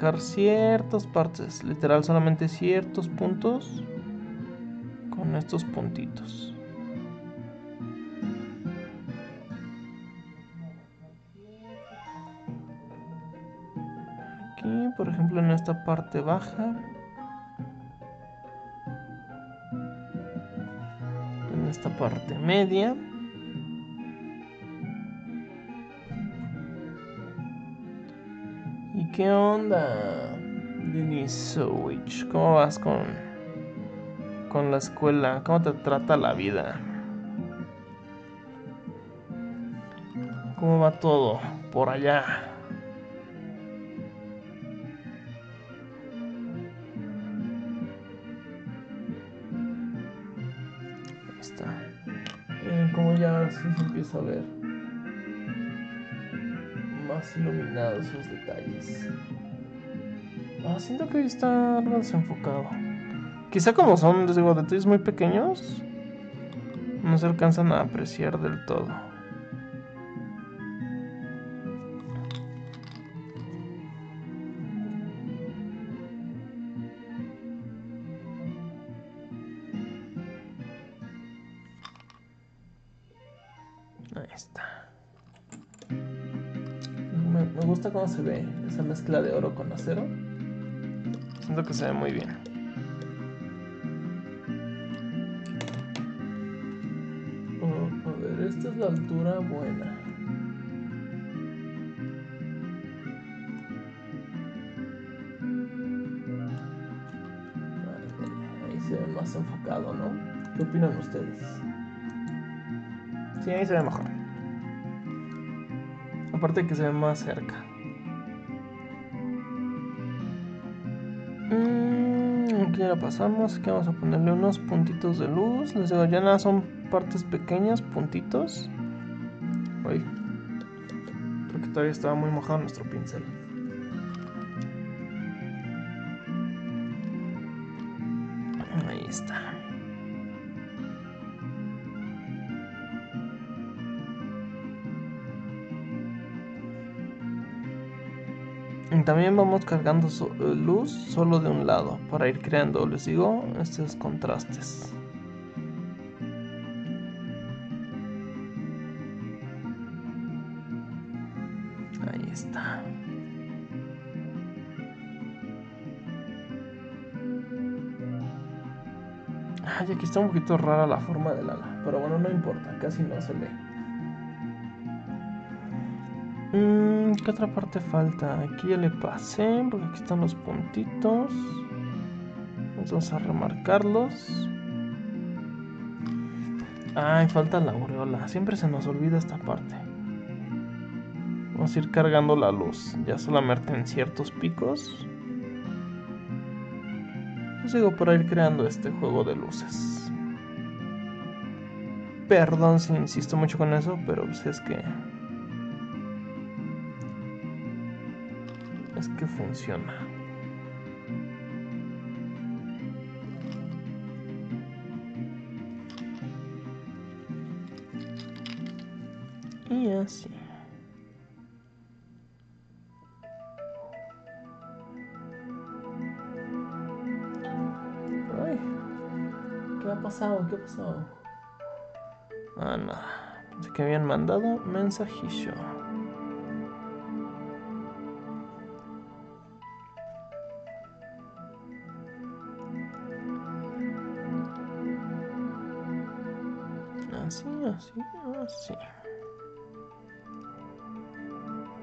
marcar ciertas partes, literal solamente ciertos puntos con estos puntitos. Aquí, por ejemplo, en esta parte baja. En esta parte media. Qué onda, Denisovich? ¿Cómo vas con, con la escuela? ¿Cómo te trata la vida? ¿Cómo va todo por allá? Ahí está. Miren cómo ya se empieza a ver más iluminados sus detalles. Ah, siento que está desenfocado. Quizá como son, les digo, detalles muy pequeños, no se alcanzan a apreciar del todo. Ahí está. Me, gusta cómo se ve esa mezcla de oro con acero. Siento que se ve muy bien. Oh, a ver, esta es la altura buena. Vale, Ahí se ve más enfocado, ¿no? ¿Qué opinan ustedes? Sí, ahí se ve mejor. Aparte que se ve más cerca. Mm, aquí ya la pasamos. Aquí vamos a ponerle unos puntitos de luz. Les digo, ya nada son partes pequeñas, puntitos. Uy. Porque todavía estaba muy mojado nuestro pincel. Ahí está. También vamos cargando eh, luz solo de un lado para ir creando, les digo, estos contrastes. Ahí está. Ay, aquí está un poquito rara la forma del ala, pero bueno, no importa, casi no se lee. Mm, ¿Qué otra parte falta? Aquí ya le pasé, porque aquí están los puntitos. Vamos a remarcarlos. Ay, falta la aureola. Siempre se nos olvida esta parte. Vamos a ir cargando la luz, ya solamente en ciertos picos. Os digo para ir creando este juego de luces. Perdón si insisto mucho con eso, pero pues es que es que funciona. Y así. Ay, ¿qué ha pasado? ¿Qué ha pasado? Ah, nada. Pensé que habían mandado mensajillo. Así, así, así.